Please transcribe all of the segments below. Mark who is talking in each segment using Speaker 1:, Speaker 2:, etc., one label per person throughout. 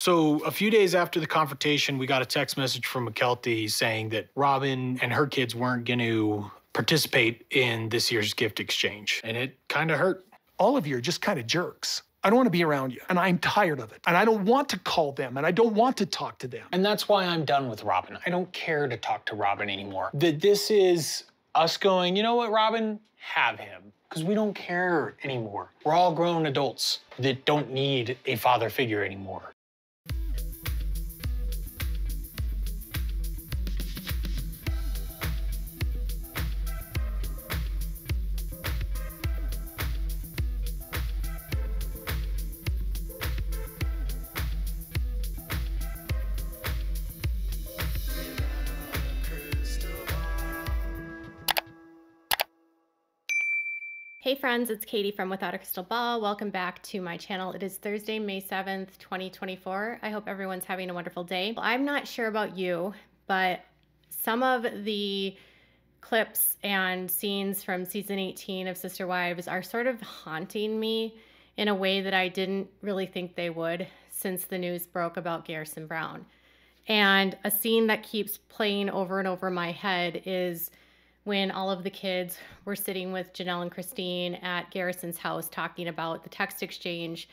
Speaker 1: So, a few days after the confrontation, we got a text message from Mykelti saying that Robyn and her kids weren't going to participate in this year's gift exchange. And it kind of hurt.
Speaker 2: All of you are just kind of jerks. I don't want to be around you, and I'm tired of it. And I don't want to call them, and I don't want to talk to them.
Speaker 1: And that's why I'm done with Robyn. I don't care to talk to Robyn anymore. That this is us going, you know what, Robyn? Have him. Because we don't care anymore. We're all grown adults that don't need a father figure anymore.
Speaker 3: Hey friends, it's Katie from Without a Crystal Ball. Welcome back to my channel. It is Thursday, May 7th, 2024. I hope everyone's having a wonderful day. I'm not sure about you, but some of the clips and scenes from season 18 of Sister Wives are sort of haunting me in a way that I didn't really think they would since the news broke about Garrison Brown. And a scene that keeps playing over and over my head is when all of the kids were sitting with Janelle and Christine at Garrison's house talking about the text exchange.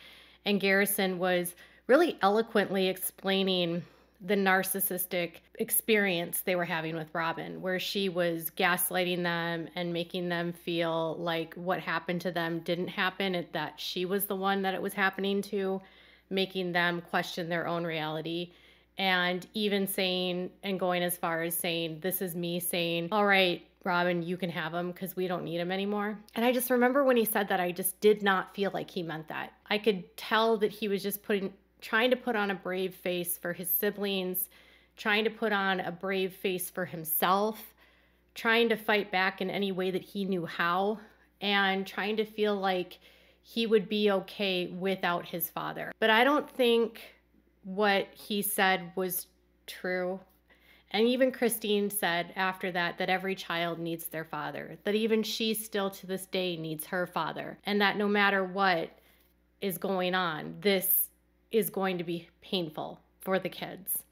Speaker 3: And Garrison was really eloquently explaining the narcissistic experience they were having with Robyn, where she was gaslighting them and making them feel like what happened to them didn't happen, and that she was the one that it was happening to, making them question their own reality. And even saying and going as far as saying, This is me saying, All right, Robyn, you can have him because we don't need him anymore. And I just remember when he said that, I just did not feel like he meant that. I could tell that he was just putting, trying to put on a brave face for his siblings, trying to put on a brave face for himself, trying to fight back in any way that he knew how, and trying to feel like he would be okay without his father. But I don't think what he said was true. And even Christine said after that that every child needs their father, that even she still to this day needs her father, and that no matter what is going on, this is going to be painful for the kids.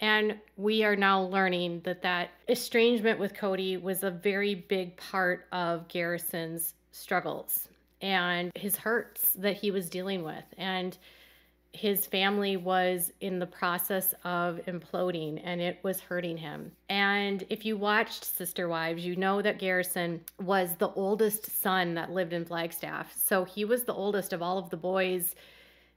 Speaker 3: And we are now learning that that estrangement with Kody was a very big part of Garrison's struggles and his hurts that he was dealing with. And his family was in the process of imploding and it was hurting him. And if you watched Sister Wives, you know that Garrison was the oldest son that lived in Flagstaff. So he was the oldest of all of the boys,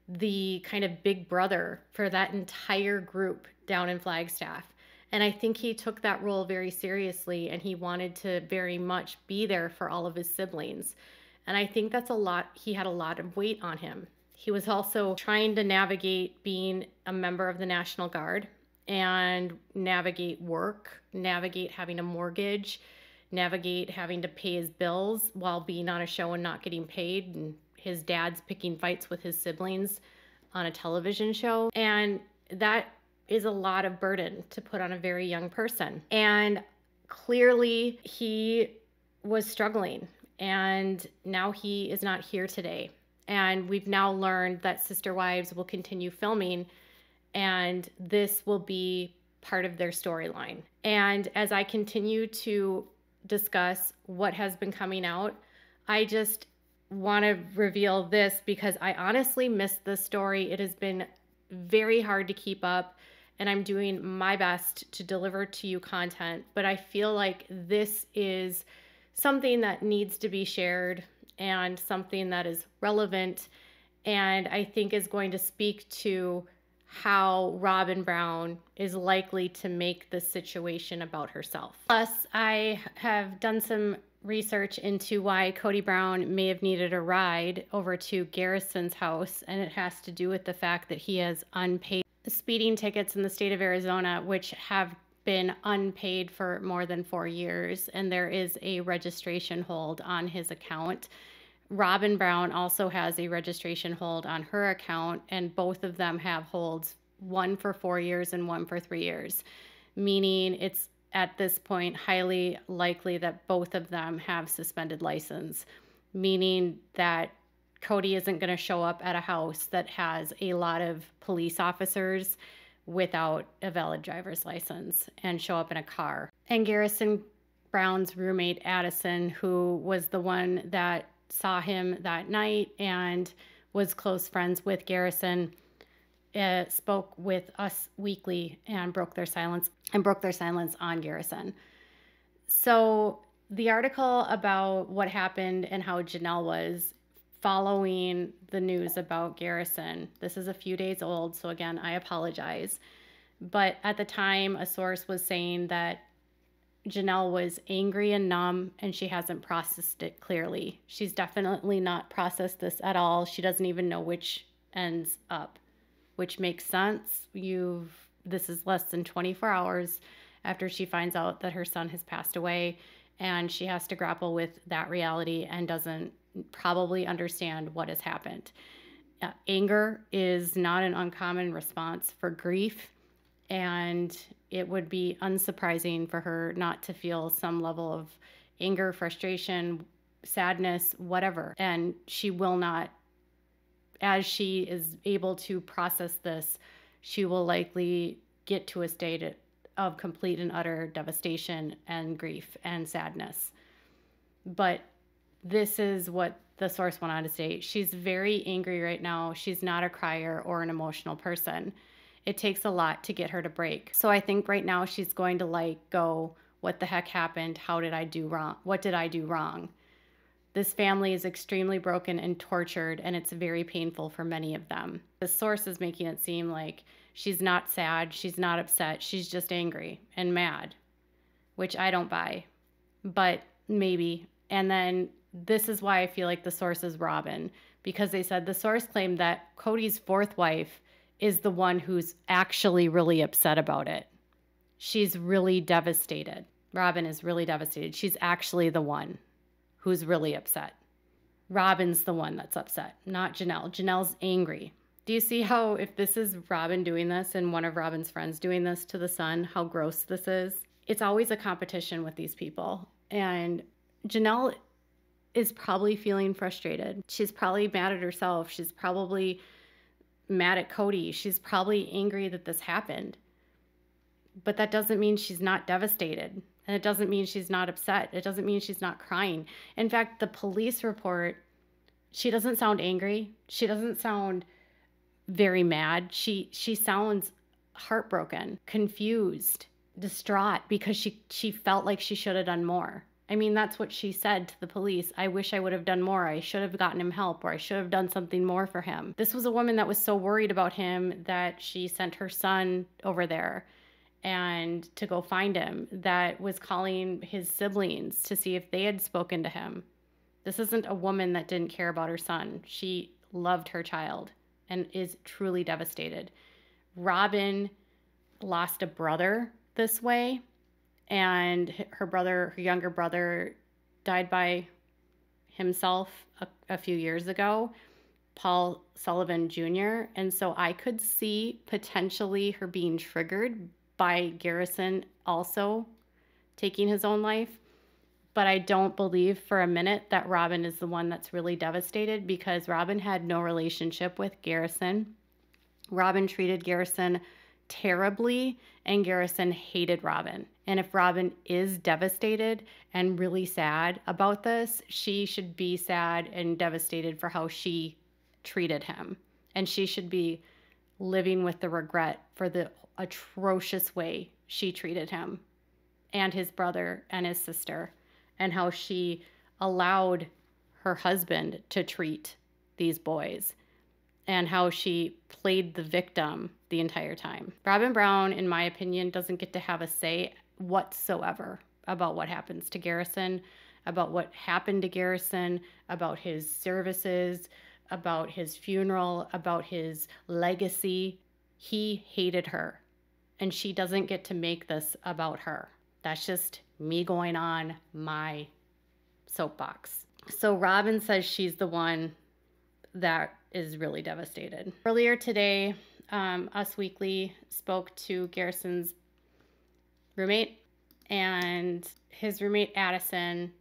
Speaker 3: the kind of big brother for that entire group down in Flagstaff. And I think he took that role very seriously and he wanted to very much be there for all of his siblings. And I think that's a lot, he had a lot of weight on him. He was also trying to navigate being a member of the National Guard and navigate work, navigate having a mortgage, navigate having to pay his bills while being on a show and not getting paid, and his dad's picking fights with his siblings on a television show. And that is a lot of burden to put on a very young person. And clearly, he was struggling, and now he is not here today. And we've now learned that Sister Wives will continue filming, and this will be part of their storyline. And as I continue to discuss what has been coming out, I just want to reveal this because I honestly missed the story. It has been very hard to keep up, and I'm doing my best to deliver to you content. But I feel like this is something that needs to be shared and something that is relevant and I think is going to speak to how Robyn Brown is likely to make the situation about herself. Plus, I have done some research into why Kody Brown may have needed a ride over to Garrison's house, and it has to do with the fact that he has unpaid speeding tickets in the state of Arizona, which have been unpaid for more than four years, and there is a registration hold on his account. Robyn Brown also has a registration hold on her account, and both of them have holds one for four years and one for three years, meaning it's at this point highly likely that both of them have suspended license, meaning that Kody isn't going to show up at a house that has a lot of police officers without a valid driver's license and show up in a car. And Garrison Brown's roommate, Addison, who was the one that saw him that night and was close friends with Garrison, uh, spoke with Us Weekly and broke their silence and broke their silence on Garrison. So the article about what happened and how Janelle was following the news about Garrison. This is a few days old, so again, I apologize. But at the time, a source was saying that Janelle was angry and numb and she hasn't processed it clearly. She's definitely not processed this at all. She doesn't even know which ends up, which makes sense. You've this is less than 24 hours after she finds out that her son has passed away and she has to grapple with that reality and doesn't probably understand what has happened. Uh, anger is not an uncommon response for grief, and it would be unsurprising for her not to feel some level of anger, frustration, sadness, whatever. And she will not, as she is able to process this, she will likely get to a state of complete and utter devastation and grief and sadness. But this is what the source went on to say. She's very angry right now. She's not a crier or an emotional person. It takes a lot to get her to break. So I think right now she's going to like go, what the heck happened? How did I do wrong? What did I do wrong? This family is extremely broken and tortured, and it's very painful for many of them. The source is making it seem like she's not sad, she's not upset, she's just angry and mad, which I don't buy, but maybe. And then this is why I feel like the source is Robyn, because they said the source claimed that Kody's fourth wife is the one who's actually really upset about it. She's really devastated. Robyn is really devastated. She's actually the one who's really upset. Robyn's the one that's upset, not Janelle. Janelle's angry. Do you see how, if this is Robyn doing this and one of Robyn's friends doing this to the son, how gross this is? It's always a competition with these people. And Janelle is probably feeling frustrated. She's probably mad at herself. She's probably mad at Kody. She's probably angry that this happened. But that doesn't mean she's not devastated. And it doesn't mean she's not upset. It doesn't mean she's not crying. In fact, the police report, she doesn't sound angry. She doesn't sound very mad. She she sounds heartbroken, confused, distraught because she she felt like she should have done more. I mean, that's what she said to the police. I wish I would have done more. I should have gotten him help, or I should have done something more for him. This was a woman that was so worried about him that she sent her son over there and to go find him, that was calling his siblings to see if they had spoken to him. This isn't a woman that didn't care about her son. She loved her child and is truly devastated. Robyn lost a brother this way and her brother, her younger brother, died by himself a, a few years ago, Paul Sullivan Jr. And so I could see potentially her being triggered by Garrison also taking his own life. But I don't believe for a minute that Robyn is the one that's really devastated because Robyn had no relationship with Garrison. Robyn treated Garrison terribly, and Garrison hated Robyn. And if Robyn is devastated and really sad about this, she should be sad and devastated for how she treated him. And she should be living with the regret for the atrocious way she treated him and his brother and his sister, and how she allowed her husband to treat these boys and how she played the victim the entire time. Robyn Brown, in my opinion, doesn't get to have a say whatsoever about what happens to Garrison, about what happened to Garrison, about his services, about his funeral, about his legacy. He hated her, and she doesn't get to make this about her. That's just me going on my soapbox. So Robyn says she's the one that is really devastated. Earlier today, um, Us Weekly spoke to Garrison's roommate, and his roommate Addison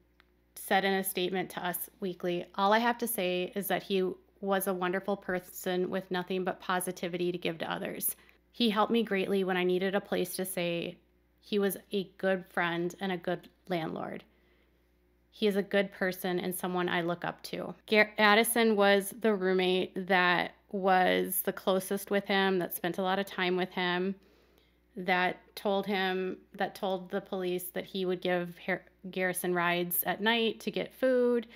Speaker 3: said in a statement to Us Weekly, All I have to say is that he was a wonderful person with nothing but positivity to give to others. He helped me greatly when I needed a place to stay. He was a good friend and a good landlord. He is a good person and someone I look up to. Gar- Addison was the roommate that was the closest with him, that spent a lot of time with him, that told him, that told the police that he would give Garrison rides at night to get food,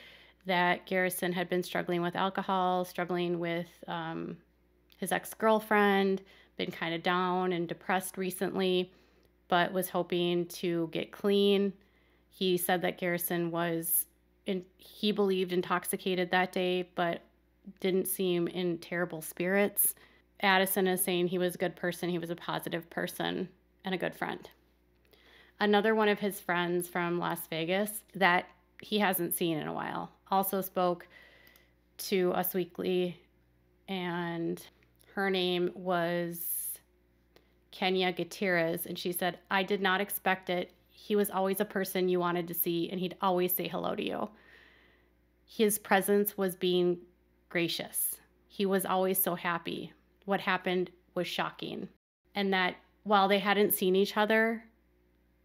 Speaker 3: that Garrison had been struggling with alcohol, struggling with um, his ex girlfriend, been kind of down and depressed recently, but was hoping to get clean. He said that Garrison was, in, he believed intoxicated that day, but didn't seem in terrible spirits. Addison is saying he was a good person, he was a positive person, and a good friend. Another one of his friends from Las Vegas that he hasn't seen in a while also spoke to Us Weekly, and her name was Kenya Gutierrez, and she said, I did not expect it. He was always a person you wanted to see, and he'd always say hello to you. His presence was being gracious. He was always so happy. What happened was shocking. And that while they hadn't seen each other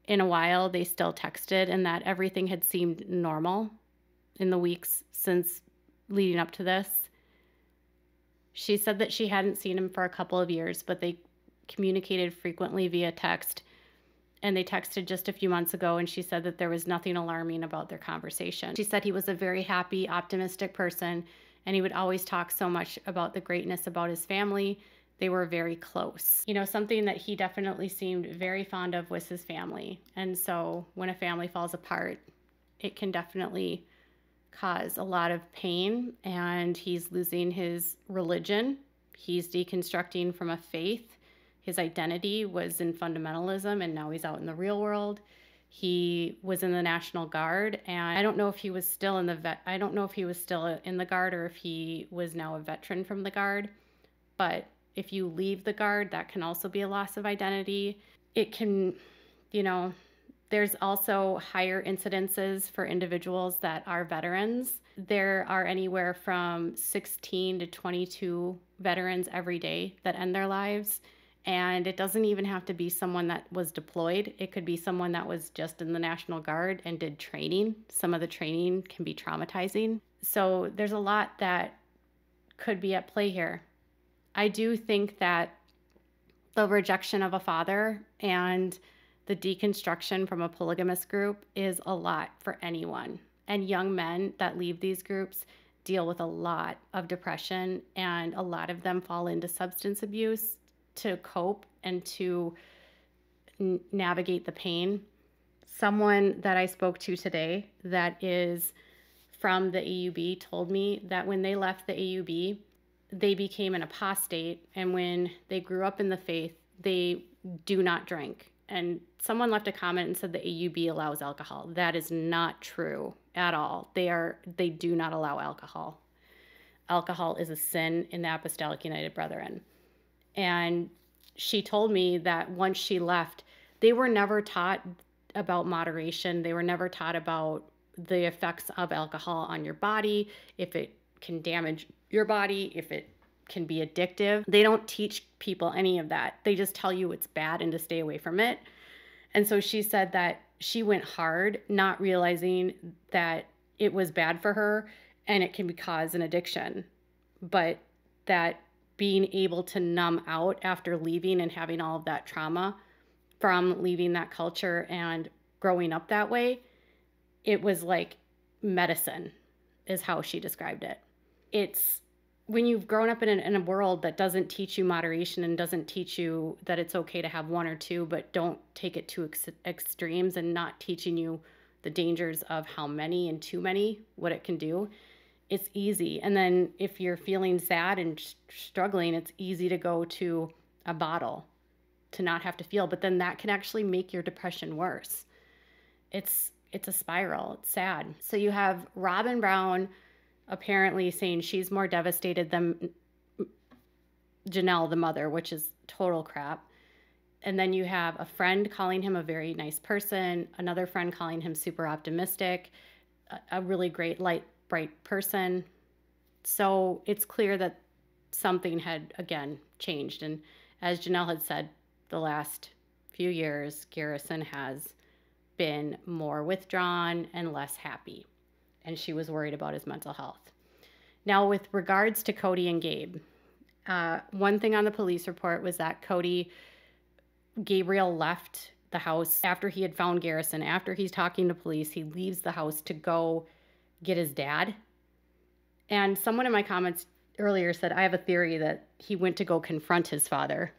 Speaker 3: in a while, they still texted, and that everything had seemed normal in the weeks since leading up to this. She said that she hadn't seen him for a couple of years, but they communicated frequently via text. And they texted just a few months ago, and she said that there was nothing alarming about their conversation. She said he was a very happy, optimistic person, and he would always talk so much about the greatness about his family. They were very close. You know, something that he definitely seemed very fond of was his family. And so when a family falls apart, it can definitely cause a lot of pain and he's losing his religion. He's deconstructing from a faith. His identity was in fundamentalism and now he's out in the real world. He was in the National Guard and I don't know if he was still in the vet I don't know if he was still in the guard or if he was now a veteran from the guard. But if you leave the guard, that can also be a loss of identity. It can, you know, there's also higher incidences for individuals that are veterans. There are anywhere from 16 to 22 veterans every day that end their lives. And it doesn't even have to be someone that was deployed. It could be someone that was just in the National Guard and did training. Some of the training can be traumatizing. So there's a lot that could be at play here. I do think that the rejection of a father and the deconstruction from a polygamous group is a lot for anyone. And young men that leave these groups deal with a lot of depression, and a lot of them fall into substance abuse to cope and to n- navigate the pain. Someone that I spoke to today that is from the AUB told me that when they left the AUB, they became an apostate, and when they grew up in the faith, they do not drink and someone left a comment and said the AUB allows alcohol. That is not true at all. They are they do not allow alcohol. Alcohol is a sin in the Apostolic United Brethren. And she told me that once she left, they were never taught about moderation. They were never taught about the effects of alcohol on your body, if it can damage your body, if it can be addictive. They don't teach people any of that. They just tell you it's bad and to stay away from it. And so she said that she went hard, not realizing that it was bad for her and it can cause an addiction. But that being able to numb out after leaving and having all of that trauma from leaving that culture and growing up that way, it was like medicine, is how she described it. It's when you've grown up in a, in a world that doesn't teach you moderation and doesn't teach you that it's okay to have one or two, but don't take it to ex- extremes and not teaching you the dangers of how many and too many, what it can do, it's easy. And then if you're feeling sad and sh- struggling, it's easy to go to a bottle to not have to feel, but then that can actually make your depression worse. It's it's a spiral. It's sad. So you have Robyn Brown apparently saying she's more devastated than Janelle, the mother, which is total crap. And then you have a friend calling him a very nice person, another friend calling him super optimistic, a, a really great, light, bright person. So it's clear that something had again changed. And as Janelle had said, the last few years, Garrison has been more withdrawn and less happy. And she was worried about his mental health. Now, with regards to Kody and Gabe, uh, one thing on the police report was that Kody, Gabriel left the house after he had found Garrison. After he's talking to police, he leaves the house to go get his dad. And someone in my comments earlier said, I have a theory that he went to go confront his father.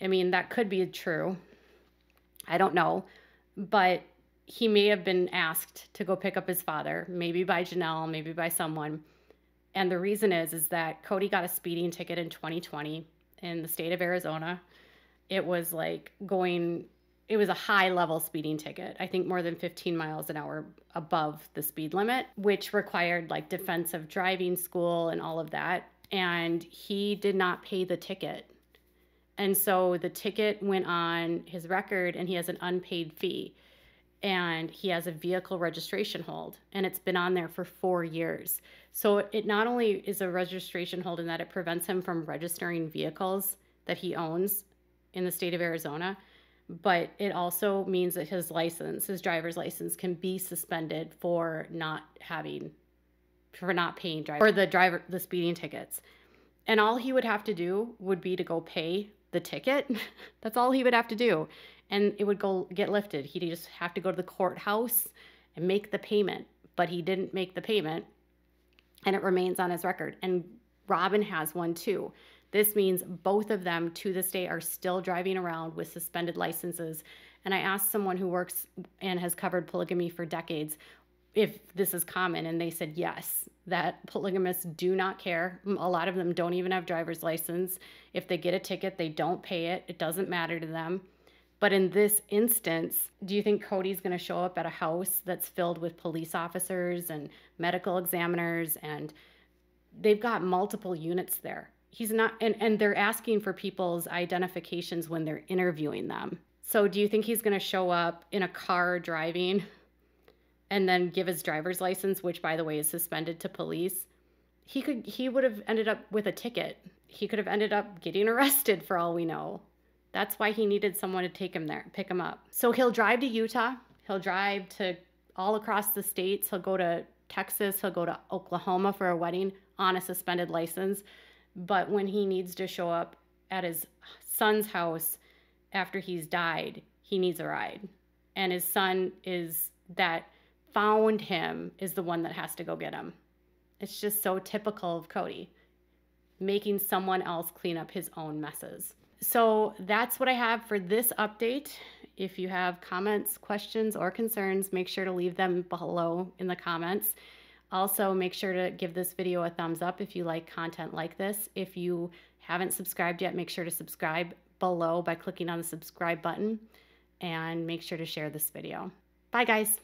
Speaker 3: I mean, that could be true. I don't know. But he may have been asked to go pick up his father, maybe by Janelle, maybe by someone. And the reason is is that Kody got a speeding ticket in 2020 in the state of Arizona. It was like going it was a high level speeding ticket. I think more than 15 miles an hour above the speed limit, which required like defensive driving school and all of that. And he did not pay the ticket. And so the ticket went on his record and he has an unpaid fee. And he has a vehicle registration hold and it's been on there for four years. So it not only is a registration hold in that it prevents him from registering vehicles that he owns in the state of Arizona, but it also means that his license, his driver's license, can be suspended for not having, for not paying driver or the driver the speeding tickets. And all he would have to do would be to go pay the ticket. That's all he would have to do, and it would go get lifted. He'd just have to go to the courthouse and make the payment, but he didn't make the payment, and it remains on his record. And Robyn has one too. This means both of them to this day are still driving around with suspended licenses. And I asked someone who works and has covered polygamy for decades if this is common, and they said yes, that polygamists do not care. A lot of them don't even have driver's license. If they get a ticket, they don't pay it, it doesn't matter to them. But in this instance, do you think Kody's going to show up at a house that's filled with police officers and medical examiners and they've got multiple units there? He's not and, and they're asking for people's identifications when they're interviewing them. So do you think he's going to show up in a car driving and then give his driver's license which by the way is suspended to police? He could he would have ended up with a ticket. He could have ended up getting arrested for all we know. That's why he needed someone to take him there pick him up. So he'll drive to utah. He'll drive to all across the states. He'll go to texas. He'll go to oklahoma for a wedding on a suspended license but when he needs to show up at his son's house after he's died, he needs a ride. And his son is that found him is the one that has to go get him. It's just so typical of Kody, making someone else clean up his own messes. So that's what I have for this update. If you have comments, questions, or concerns, make sure to leave them below in the comments. Also, make sure to give this video a thumbs up if you like content like this. If you haven't subscribed yet, make sure to subscribe below by clicking on the subscribe button and make sure to share this video. Bye, guys.